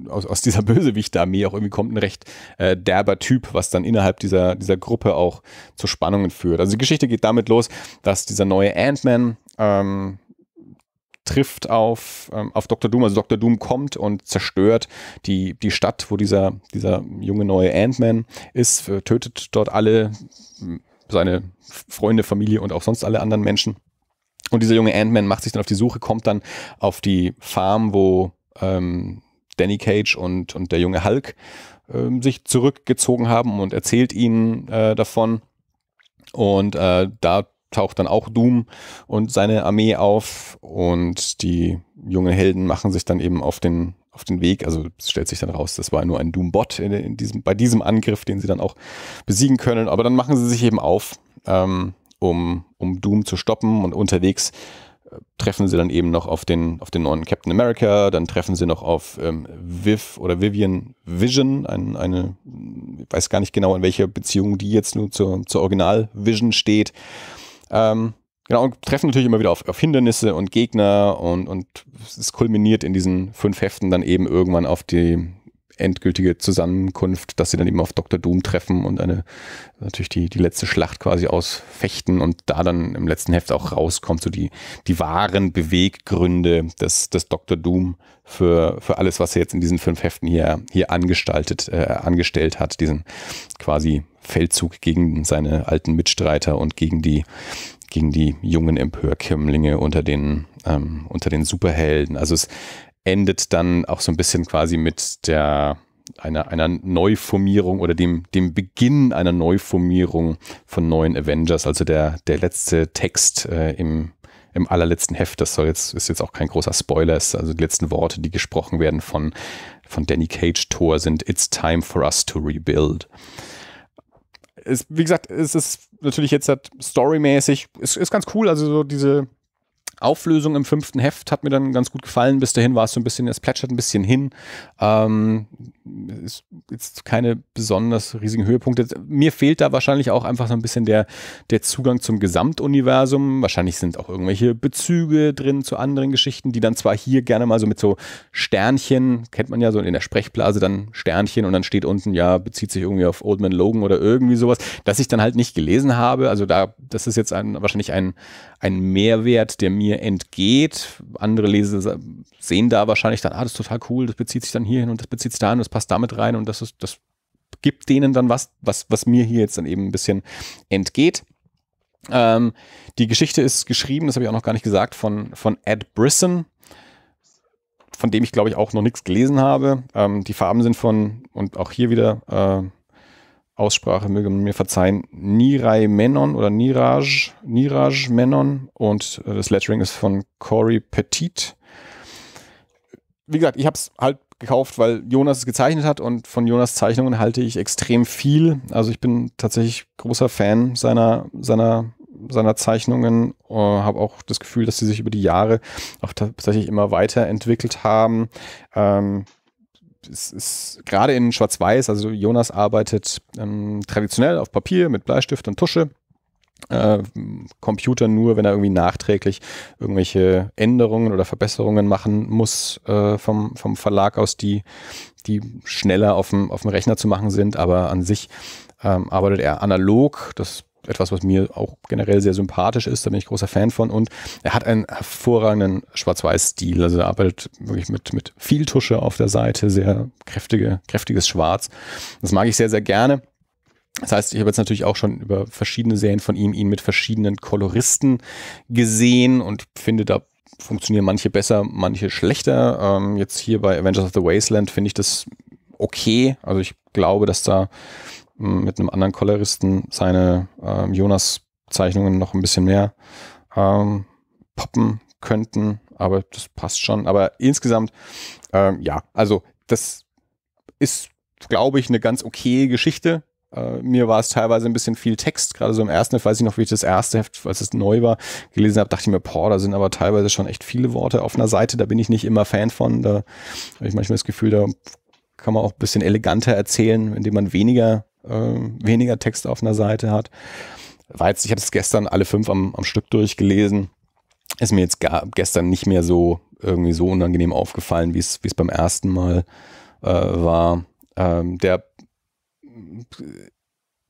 aus, aus dieser Bösewicht-Armee auch irgendwie kommt, ein recht äh, derber Typ, was dann innerhalb dieser, dieser Gruppe auch zu Spannungen führt. Also die Geschichte geht damit los, dass dieser neue Ant-Man ähm, trifft auf, ähm, auf Dr. Doom. Also Dr. Doom kommt und zerstört die, die Stadt, wo dieser, dieser junge neue Ant-Man ist, tötet dort alle seine Freunde, Familie und auch sonst alle anderen Menschen. Und dieser junge Ant-Man macht sich dann auf die Suche, kommt dann auf die Farm, wo ähm, Danny Cage und, und der junge Hulk äh, sich zurückgezogen haben und erzählt ihnen äh, davon. Und äh, da taucht dann auch Doom und seine Armee auf und die jungen Helden machen sich dann eben auf den, auf den Weg. Also es stellt sich dann raus, das war nur ein Doom-Bot in, in, diesem, bei diesem Angriff, den sie dann auch besiegen können. Aber dann machen sie sich eben auf, ähm, um, um Doom zu stoppen und unterwegs äh, treffen sie dann eben noch auf den, auf den neuen Captain America, dann treffen sie noch auf ähm, Viv oder Vivian Vision, ein, eine, ich weiß gar nicht genau, in welcher Beziehung die jetzt nur zur, zur Original Vision steht. Ähm, genau, und treffen natürlich immer wieder auf, auf Hindernisse und Gegner und, und es kulminiert in diesen fünf Heften dann eben irgendwann auf die endgültige Zusammenkunft, dass sie dann eben auf Dr. Doom treffen und eine natürlich die, die letzte Schlacht quasi ausfechten und da dann im letzten Heft auch rauskommt, so die, die wahren Beweggründe des, des Dr. Doom für, für alles, was er jetzt in diesen fünf Heften hier, hier angestaltet, äh, angestellt hat, diesen quasi Feldzug gegen seine alten Mitstreiter und gegen die, gegen die jungen Empörkömmlinge unter den, ähm, unter den Superhelden. Also es endet dann auch so ein bisschen quasi mit der einer, einer Neuformierung oder dem, dem Beginn einer Neuformierung von neuen Avengers. Also der, der letzte Text äh, im, im allerletzten Heft, das soll jetzt, ist jetzt auch kein großer Spoiler, ist also die letzten Worte, die gesprochen werden von, von Danny Cage Thor sind It's time for us to rebuild. Es, wie gesagt, es ist natürlich jetzt halt storymäßig, ist, ist ganz cool, also so diese, Auflösung im fünften Heft hat mir dann ganz gut gefallen. Bis dahin war es so ein bisschen, es plätschert ein bisschen hin. Ähm, ist jetzt keine besonders riesigen Höhepunkte. Mir fehlt da wahrscheinlich auch einfach so ein bisschen der, der Zugang zum Gesamtuniversum. Wahrscheinlich sind auch irgendwelche Bezüge drin zu anderen Geschichten, die dann zwar hier gerne mal so mit so Sternchen, kennt man ja so in der Sprechblase dann Sternchen und dann steht unten, ja, bezieht sich irgendwie auf Old Man Logan oder irgendwie sowas, dass ich dann halt nicht gelesen habe. Also da, das ist jetzt ein, wahrscheinlich ein, ein Mehrwert, der mir entgeht. Andere Leser sehen da wahrscheinlich dann, ah, das ist total cool, das bezieht sich dann hierhin und das bezieht sich und das passt damit rein und das ist, das gibt denen dann was, was, was mir hier jetzt dann eben ein bisschen entgeht. Ähm, die Geschichte ist geschrieben, das habe ich auch noch gar nicht gesagt, von, von Ed Brisson, von dem ich glaube ich auch noch nichts gelesen habe. Ähm, die Farben sind von, und auch hier wieder äh, Aussprache möge man mir verzeihen, Nirai Menon oder Niraj, Niraj Menon und äh, das Lettering ist von Corey Petit. Wie gesagt, ich habe es halt gekauft, weil Jonas es gezeichnet hat und von Jonas Zeichnungen halte ich extrem viel. Also ich bin tatsächlich großer Fan seiner, seiner, seiner Zeichnungen, uh, habe auch das Gefühl, dass sie sich über die Jahre auch tatsächlich immer weiterentwickelt haben. Ähm, es ist gerade in Schwarz-Weiß, also Jonas arbeitet ähm, traditionell auf Papier mit Bleistift und Tusche. Äh, Computer nur, wenn er irgendwie nachträglich irgendwelche Änderungen oder Verbesserungen machen muss äh, vom, vom Verlag aus, die, die schneller auf dem, auf dem Rechner zu machen sind. Aber an sich ähm, arbeitet er analog. Das etwas, was mir auch generell sehr sympathisch ist. Da bin ich großer Fan von. Und er hat einen hervorragenden Schwarz-Weiß-Stil. Also er arbeitet wirklich mit, mit viel Tusche auf der Seite, sehr kräftige, kräftiges Schwarz. Das mag ich sehr, sehr gerne. Das heißt, ich habe jetzt natürlich auch schon über verschiedene Serien von ihm, ihn mit verschiedenen Koloristen gesehen und finde, da funktionieren manche besser, manche schlechter. Ähm, jetzt hier bei Avengers of the Wasteland finde ich das okay. Also ich glaube, dass da mit einem anderen Koloristen seine ähm, Jonas-Zeichnungen noch ein bisschen mehr ähm, poppen könnten, aber das passt schon. Aber insgesamt, ähm, ja, also das ist, glaube ich, eine ganz okay Geschichte. Äh, mir war es teilweise ein bisschen viel Text, gerade so im ersten Heft, weiß ich noch, wie ich das erste Heft, als es neu war, gelesen habe, dachte ich mir, boah, da sind aber teilweise schon echt viele Worte auf einer Seite, da bin ich nicht immer Fan von. Da habe ich manchmal das Gefühl, da kann man auch ein bisschen eleganter erzählen, indem man weniger äh, weniger Text auf einer Seite hat. War ich hatte es gestern alle fünf am, am Stück durchgelesen. Ist mir jetzt gar, gestern nicht mehr so irgendwie so unangenehm aufgefallen, wie es beim ersten Mal äh, war. Ähm, der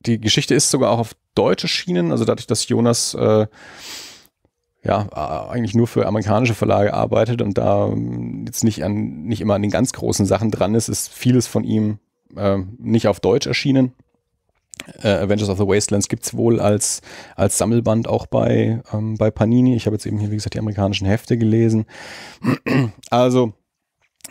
die Geschichte ist sogar auch auf Deutsch erschienen, also dadurch, dass Jonas äh, ja eigentlich nur für amerikanische Verlage arbeitet und da jetzt nicht an nicht immer an den ganz großen Sachen dran ist, ist vieles von ihm äh, nicht auf Deutsch erschienen. Äh, Avengers of the Wastelands gibt es wohl als, als Sammelband auch bei, ähm, bei Panini. Ich habe jetzt eben hier, wie gesagt, die amerikanischen Hefte gelesen. Also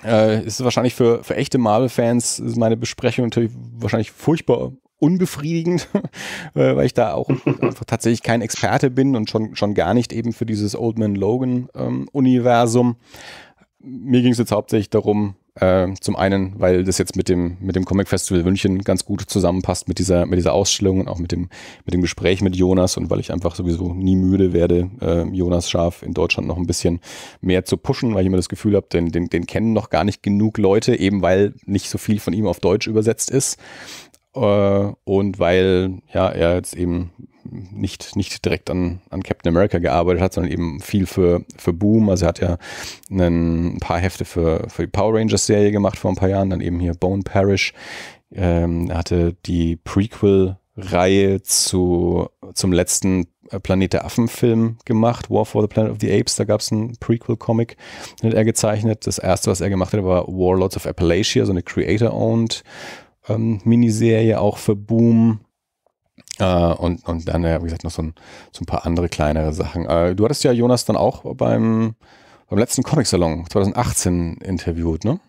äh, ist wahrscheinlich für, für echte Marvel-Fans meine Besprechung natürlich wahrscheinlich furchtbar unbefriedigend, äh, weil ich da auch einfach tatsächlich kein Experte bin und schon, schon gar nicht eben für dieses Old Man Logan ähm, Universum. Mir ging es jetzt hauptsächlich darum, äh, zum einen, weil das jetzt mit dem, mit dem Comic Festival München ganz gut zusammenpasst mit dieser, mit dieser Ausstellung und auch mit dem, mit dem Gespräch mit Jonas und weil ich einfach sowieso nie müde werde, äh, Jonas Scharf in Deutschland noch ein bisschen mehr zu pushen, weil ich immer das Gefühl habe, den, den, den kennen noch gar nicht genug Leute, eben weil nicht so viel von ihm auf Deutsch übersetzt ist. Äh, und weil ja er jetzt eben nicht, nicht direkt an, an Captain America gearbeitet hat, sondern eben viel für, für Boom. Also er hat ja einen, ein paar Hefte für, für die Power Rangers Serie gemacht vor ein paar Jahren, dann eben hier Bone Parish. Ähm, er hatte die Prequel-Reihe zu, zum letzten Planet der Affen-Film gemacht, War for the Planet of the Apes. Da gab es einen Prequel-Comic, den hat er gezeichnet. Das erste, was er gemacht hat, war Warlords of Appalachia, so eine Creator-owned ähm, Miniserie, auch für Boom. Äh, und, und dann, ja, wie gesagt, noch so ein, so ein paar andere kleinere Sachen. Äh, du hattest ja Jonas dann auch beim, beim letzten Comic-Salon 2018 interviewt, ne?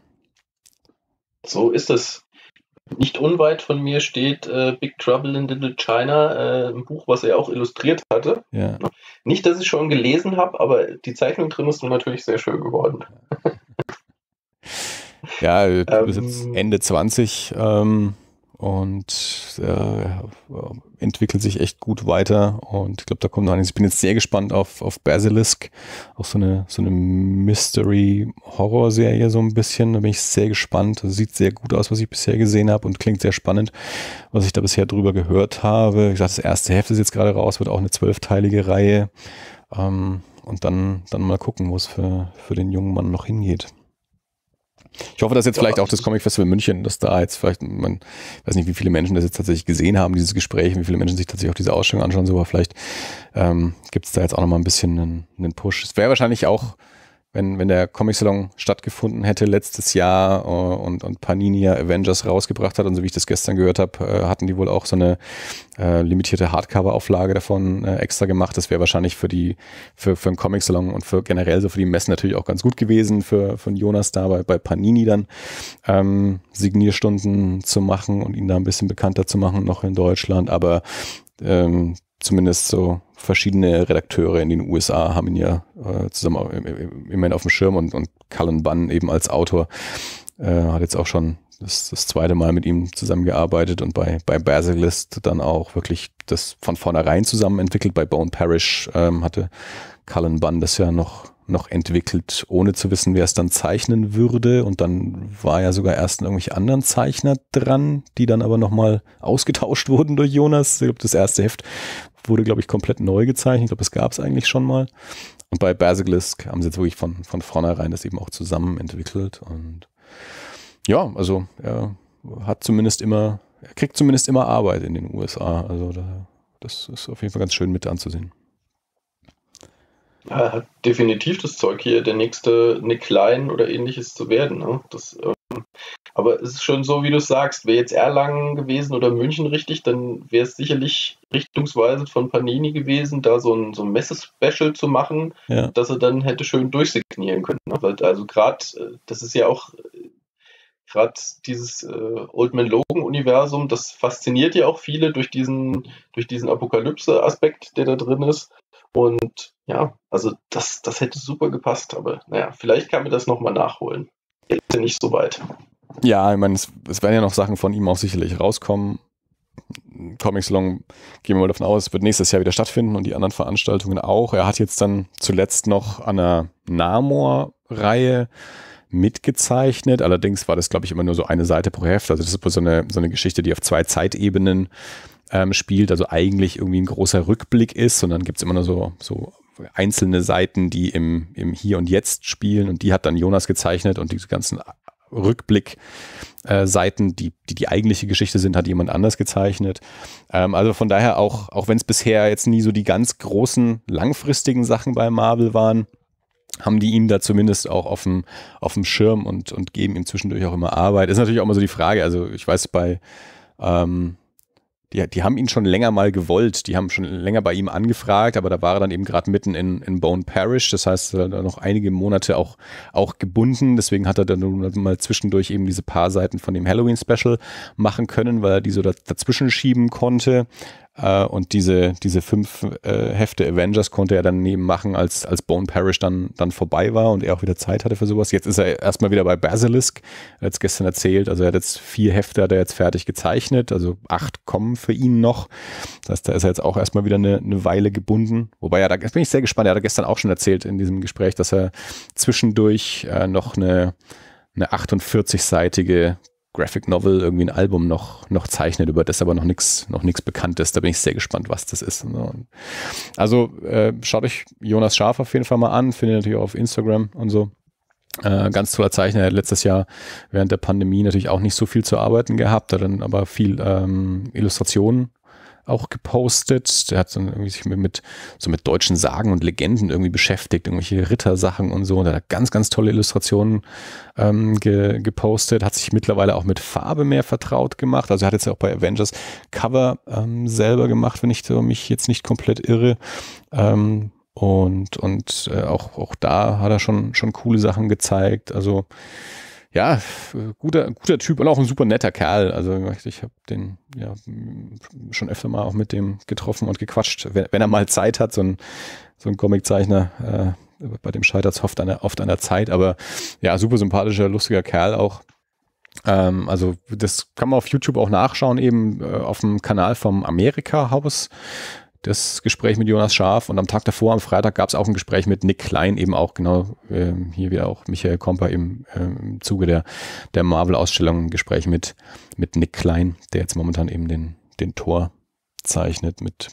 So ist es. Nicht unweit von mir steht äh, Big Trouble in Little China, äh, ein Buch, was er auch illustriert hatte. Ja. Nicht, dass ich schon gelesen habe, aber die Zeichnung drin ist natürlich sehr schön geworden. ja, du bist jetzt Ende 20. Ähm, und äh, entwickelt sich echt gut weiter und ich glaube, da kommt noch einiges. Ich bin jetzt sehr gespannt auf, auf Basilisk, auch so eine, so eine Mystery-Horror-Serie so ein bisschen, da bin ich sehr gespannt. Das sieht sehr gut aus, was ich bisher gesehen habe und klingt sehr spannend, was ich da bisher drüber gehört habe. Wie gesagt, das erste Heft ist jetzt gerade raus, wird auch eine zwölfteilige Reihe ähm, und dann, dann mal gucken, wo es für, für den jungen Mann noch hingeht. Ich hoffe, dass jetzt ja, vielleicht auch das Comic Festival München, dass da jetzt vielleicht, man weiß nicht, wie viele Menschen das jetzt tatsächlich gesehen haben, dieses Gespräch, wie viele Menschen sich tatsächlich auch diese Ausstellung anschauen, so, aber vielleicht ähm, gibt es da jetzt auch nochmal ein bisschen einen, einen Push. Es wäre wahrscheinlich auch wenn, wenn der Comic-Salon stattgefunden hätte letztes Jahr uh, und, und Panini ja Avengers rausgebracht hat und so wie ich das gestern gehört habe, uh, hatten die wohl auch so eine uh, limitierte Hardcover-Auflage davon extra gemacht. Das wäre wahrscheinlich für die, für, für den Comic-Salon und für generell so für die Messen natürlich auch ganz gut gewesen, für von Jonas da bei, bei Panini dann ähm, Signierstunden zu machen und ihn da ein bisschen bekannter zu machen, noch in Deutschland. Aber ähm, zumindest so verschiedene Redakteure in den USA haben ihn ja äh, zusammen immerhin auf dem Schirm und, und Cullen Bunn eben als Autor äh, hat jetzt auch schon das, das zweite Mal mit ihm zusammengearbeitet und bei, bei Basilisk dann auch wirklich das von vornherein zusammen entwickelt. Bei Bone Parish ähm, hatte Cullen Bunn das ja noch noch entwickelt, ohne zu wissen, wer es dann zeichnen würde. Und dann war ja sogar erst irgendwelche anderen Zeichner dran, die dann aber nochmal ausgetauscht wurden durch Jonas. Ich glaube, das erste Heft wurde, glaube ich, komplett neu gezeichnet. Ich glaube, das gab es eigentlich schon mal. Und bei Basilisk haben sie jetzt wirklich von, von vornherein das eben auch zusammen entwickelt. Und ja, also er hat zumindest immer, er kriegt zumindest immer Arbeit in den USA. Also da, das ist auf jeden Fall ganz schön mit anzusehen. Er hat definitiv das Zeug hier, der nächste Nick Klein oder ähnliches zu werden. Ne? Das, ähm, aber es ist schon so, wie du sagst, wäre jetzt Erlangen gewesen oder München richtig, dann wäre es sicherlich richtungsweise von Panini gewesen, da so ein, so ein Messe-Special zu machen, ja. dass er dann hätte schön durchsignieren können. Ne? Also gerade, äh, das ist ja auch gerade dieses äh, Old Man Logan Universum, das fasziniert ja auch viele durch diesen, durch diesen Apokalypse-Aspekt, der da drin ist. Und ja, also das, das hätte super gepasst, aber naja, vielleicht kann man das nochmal nachholen. Jetzt nicht so weit. Ja, ich meine, es, es werden ja noch Sachen von ihm auch sicherlich rauskommen. Comic Salon gehen wir mal davon aus, wird nächstes Jahr wieder stattfinden und die anderen Veranstaltungen auch. Er hat jetzt dann zuletzt noch an einer Namor-Reihe mitgezeichnet. Allerdings war das, glaube ich, immer nur so eine Seite pro Heft. Also das ist so eine, so eine Geschichte, die auf zwei Zeitebenen ähm, spielt, also eigentlich irgendwie ein großer Rückblick ist, sondern gibt es immer nur so, so einzelne Seiten, die im, im Hier und Jetzt spielen und die hat dann Jonas gezeichnet und diese ganzen Rückblick-Seiten, äh, die, die die eigentliche Geschichte sind, hat jemand anders gezeichnet. Ähm, also von daher auch, auch wenn es bisher jetzt nie so die ganz großen langfristigen Sachen bei Marvel waren, haben die ihn da zumindest auch auf dem, auf dem Schirm und, und geben ihm zwischendurch auch immer Arbeit. Ist natürlich auch immer so die Frage, also ich weiß bei ähm, die, die haben ihn schon länger mal gewollt. Die haben schon länger bei ihm angefragt, aber da war er dann eben gerade mitten in, in Bone Parish. Das heißt, da noch einige Monate auch, auch gebunden. Deswegen hat er dann mal zwischendurch eben diese paar Seiten von dem Halloween Special machen können, weil er die so dazwischen schieben konnte. Äh, und diese, diese fünf äh, Hefte Avengers konnte er dann neben machen, als, als Bone Parish dann, dann vorbei war und er auch wieder Zeit hatte für sowas. Jetzt ist er erstmal wieder bei Basilisk. Er hat es gestern erzählt. Also er hat jetzt vier Hefte hat er jetzt fertig gezeichnet. Also acht kommen für ihn noch. Das heißt, da ist er jetzt auch erstmal wieder eine, eine Weile gebunden. Wobei ja, da bin ich sehr gespannt. Er hat gestern auch schon erzählt in diesem Gespräch, dass er zwischendurch äh, noch eine, eine 48-seitige Graphic Novel irgendwie ein Album noch, noch zeichnet, über das aber noch nichts noch nichts bekannt ist. Da bin ich sehr gespannt, was das ist. Also äh, schaut euch Jonas Schaf auf jeden Fall mal an, findet ihr natürlich auch auf Instagram und so. Äh, ganz toller Zeichner. Er hat letztes Jahr während der Pandemie natürlich auch nicht so viel zu arbeiten gehabt, hat dann aber viel ähm, Illustrationen auch gepostet. Der hat dann irgendwie sich mit, mit, so mit deutschen Sagen und Legenden irgendwie beschäftigt, irgendwelche Rittersachen und so. Und hat ganz, ganz tolle Illustrationen ähm, ge, gepostet, hat sich mittlerweile auch mit Farbe mehr vertraut gemacht. Also er hat jetzt auch bei Avengers Cover ähm, selber gemacht, wenn ich so mich jetzt nicht komplett irre. Ähm, und und äh, auch, auch da hat er schon, schon coole Sachen gezeigt. Also ja, guter, guter Typ und auch ein super netter Kerl. Also ich habe den ja schon öfter mal auch mit dem getroffen und gequatscht, wenn, wenn er mal Zeit hat, so ein, so ein Comiczeichner, äh, bei dem scheitert es oft an, der, oft an der Zeit, aber ja, super sympathischer, lustiger Kerl auch. Ähm, also das kann man auf YouTube auch nachschauen, eben äh, auf dem Kanal vom Amerika Haus das Gespräch mit Jonas Schaf und am Tag davor, am Freitag, gab es auch ein Gespräch mit Nick Klein, eben auch genau, äh, hier wieder auch Michael Komper im, äh, im Zuge der, der Marvel-Ausstellung ein Gespräch mit, mit Nick Klein, der jetzt momentan eben den, den Tor zeichnet, mit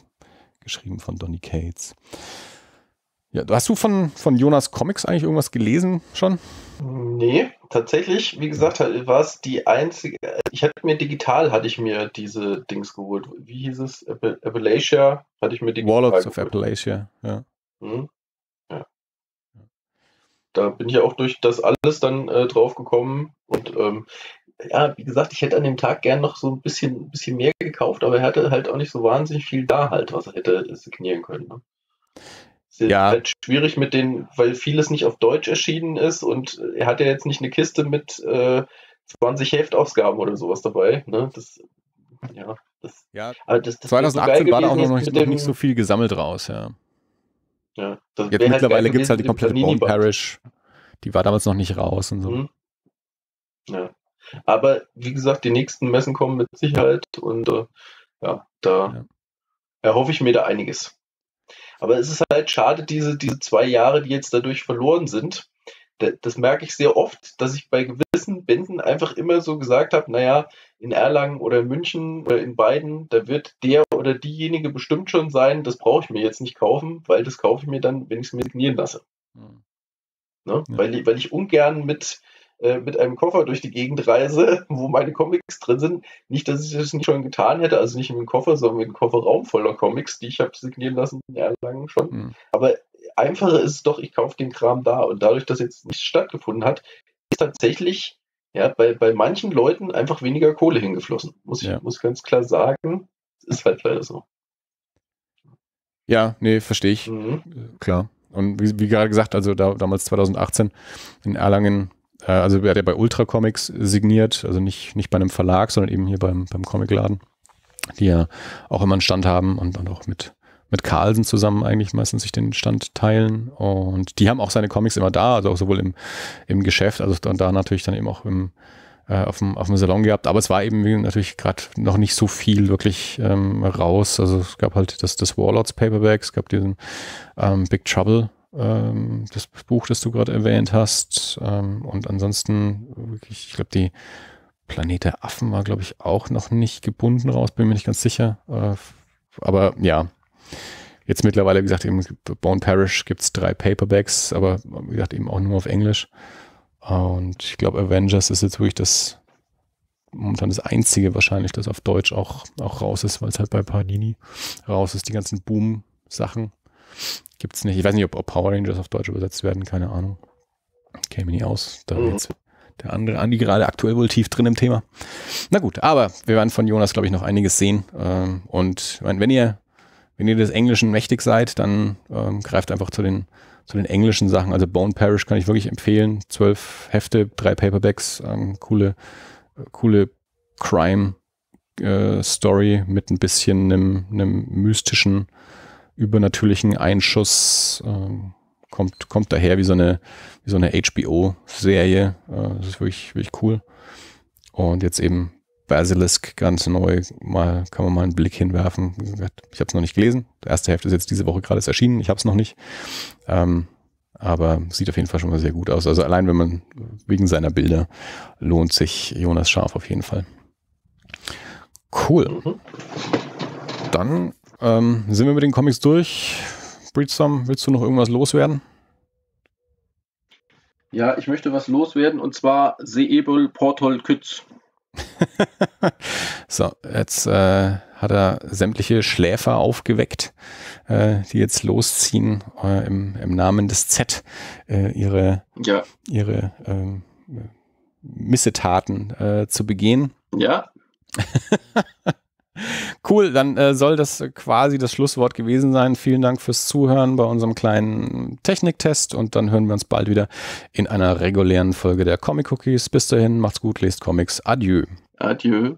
geschrieben von Donny Cates. Ja, hast du von, von Jonas Comics eigentlich irgendwas gelesen schon? Nee, tatsächlich, wie gesagt, war es die einzige. Ich hatte mir digital, hatte ich mir diese Dings geholt. Wie hieß es? Appalachia hatte ich mir digital Warlords of Appalachia, ja. Hm? ja. Da bin ich ja auch durch das alles dann äh, drauf gekommen. Und ähm, ja, wie gesagt, ich hätte an dem Tag gern noch so ein bisschen, bisschen mehr gekauft, aber er hatte halt auch nicht so wahnsinnig viel da halt, was er hätte signieren können. Ne? Ist ja. halt schwierig mit den, weil vieles nicht auf Deutsch erschienen ist und er hat ja jetzt nicht eine Kiste mit äh, 20 Heftausgaben oder sowas dabei. Ne? Das, ja, das, ja. Das, das 2018 so war da auch noch, noch, noch nicht so viel gesammelt raus, ja. Ja, jetzt halt mittlerweile gibt es halt die komplette Bone Parish. Die war damals noch nicht raus und so. Mhm. Ja. Aber wie gesagt, die nächsten Messen kommen mit Sicherheit und äh, ja, da ja. erhoffe ich mir da einiges. Aber es ist halt schade, diese, diese zwei Jahre, die jetzt dadurch verloren sind. Das merke ich sehr oft, dass ich bei gewissen Bänden einfach immer so gesagt habe, naja, in Erlangen oder in München oder in beiden, da wird der oder diejenige bestimmt schon sein, das brauche ich mir jetzt nicht kaufen, weil das kaufe ich mir dann, wenn ich es mir signieren lasse. Hm. Ne? Ja. Weil, weil ich ungern mit, äh, mit einem Koffer durch die Gegend reise, wo meine Comics drin sind. Nicht, dass ich das nicht schon getan hätte, also nicht im Koffer, sondern mit einem Kofferraum voller Comics, die ich habe signieren lassen, jahrelang schon. Mhm. Aber einfacher ist es doch, ich kaufe den Kram da. Und dadurch, dass jetzt nichts stattgefunden hat, ist tatsächlich ja, bei, bei manchen Leuten einfach weniger Kohle hingeflossen. Muss ich ja. muss ganz klar sagen. Ist halt leider so. Ja, nee, verstehe ich. Mhm. Klar. Und wie, wie, gerade gesagt, also da, damals 2018 in Erlangen äh, also er hat ja bei Ultra Comics signiert, also nicht, nicht bei einem Verlag, sondern eben hier beim, beim Comicladen, die ja auch immer einen Stand haben und, und auch mit, mit Carlsen zusammen eigentlich meistens sich den Stand teilen. Und die haben auch seine Comics immer da, also auch sowohl im, im Geschäft, also dann da natürlich dann eben auch im, äh, auf, dem, auf dem Salon gehabt. Aber es war eben natürlich gerade noch nicht so viel wirklich ähm, raus. Also es gab halt das, das Warlords Paperback, es gab diesen ähm, Big Trouble ähm, das Buch, das du gerade erwähnt hast. Ähm, und ansonsten, ich glaube, die Planet der Affen war, glaube ich, auch noch nicht gebunden raus, bin mir nicht ganz sicher. Äh, aber ja, jetzt mittlerweile, wie gesagt, eben Bone Parish gibt es drei Paperbacks, aber wie gesagt, eben auch nur auf Englisch. Und ich glaube, Avengers ist jetzt wirklich das momentan das einzige wahrscheinlich, das auf Deutsch auch, auch raus ist, weil es halt bei Panini raus ist, die ganzen Boom-Sachen. Gibt es nicht. Ich weiß nicht, ob, ob, Power Rangers auf Deutsch übersetzt werden, keine Ahnung. Käme nie aus. Da mhm. jetzt der andere Andi gerade aktuell wohl tief drin im Thema. Na gut, aber wir werden von Jonas, glaube ich, noch einiges sehen. Ähm, und wenn ihr, wenn ihr des Englischen mächtig seid, dann ähm, greift einfach zu den, zu den englischen Sachen. Also Bone Parish kann ich wirklich empfehlen. Zwölf Hefte, drei Paperbacks, ähm, coole, coole Crime äh, Story mit ein bisschen einem, einem mystischen übernatürlichen Einschuss. Ähm, kommt, kommt daher wie so eine, wie so eine HBO-Serie. Äh, das ist wirklich, wirklich cool. Und jetzt eben Basilisk ganz neu. Mal kann man mal einen Blick hinwerfen. Ich habe es noch nicht gelesen. Der erste Hälfte ist jetzt diese Woche gerade erschienen. Ich habe es noch nicht. Ähm, Aber sieht auf jeden Fall schon mal sehr gut aus. Also allein wenn man wegen seiner Bilder lohnt sich Jonas Scharf auf jeden Fall. Cool. Mhm. Dann ähm, sind wir mit den Comics durch. Breedstorm, willst du noch irgendwas loswerden? Ja, ich möchte was loswerden und zwar Seebel Portol Kütz. so, jetzt äh, hat er sämtliche Schläfer aufgeweckt, äh, die jetzt losziehen äh, im, im, Namen des Z äh, ihre, ja. ihre ähm, Missetaten äh, zu begehen. Ja. Cool, dann äh, soll das quasi das Schlusswort gewesen sein. Vielen Dank fürs Zuhören bei unserem kleinen Techniktest und dann hören wir uns bald wieder in einer regulären Folge der Comic Cookies. Bis dahin, macht's gut, lest Comics. Adieu. Adieu.